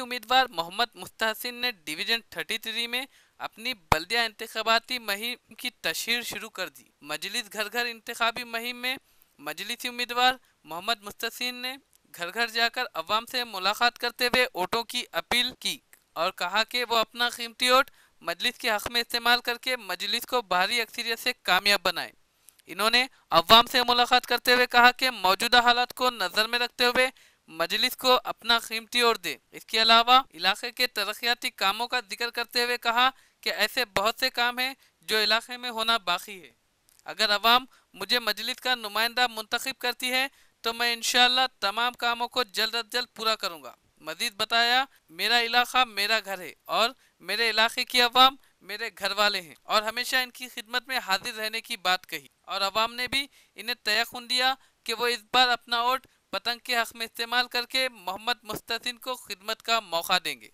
मजलिसी उम्मीदवार मोहम्मद मुस्तहसिन ने डिवीज़न 33 में अपनी बल्दिया इंतबाती मुहिम की तशहर शुरू कर दी। मजलिस घर घर इंतबी मुहिम में मजलिसी उम्मीदवार मोहम्मद मुस्तसिन ने घर घर जाकर अवाम से मुलाकात करते हुए वोटों की अपील की और कहा कि वो अपना कीमती वोट मजलिस के हक में इस्तेमाल करके मजलिस को भारी अक्सरियत से कामयाब बनाए। इन्होंने अवाम से मुलाकात करते हुए कहा कि मौजूदा हालात को नज़र में रखते हुए मजलिस को अपना कीमती और दे। इसके अलावा इलाके के तरक्याती कामों का ज़िक्र करते हुए कहा कि ऐसे बहुत से काम हैं जो इलाके में होना बाकी है। अगर अवाम मुझे मजलिस का नुमाइंदा मुंतखब करती है तो मैं इन तमाम कामों को जल्द अज जल्द पूरा करूँगा। मजीद बताया, मेरा इलाका मेरा घर है और मेरे इलाके की अवाम मेरे घर वाले हैं और हमेशा इनकी खिदमत में हाजिर रहने की बात कही। और अवाम ने भी इन्हें तयन दिया कि वो इस बार अपना वोट पतंग के हक में इस्तेमाल करके मोहम्मद मुस्तिन को खिदमत का मौका देंगे।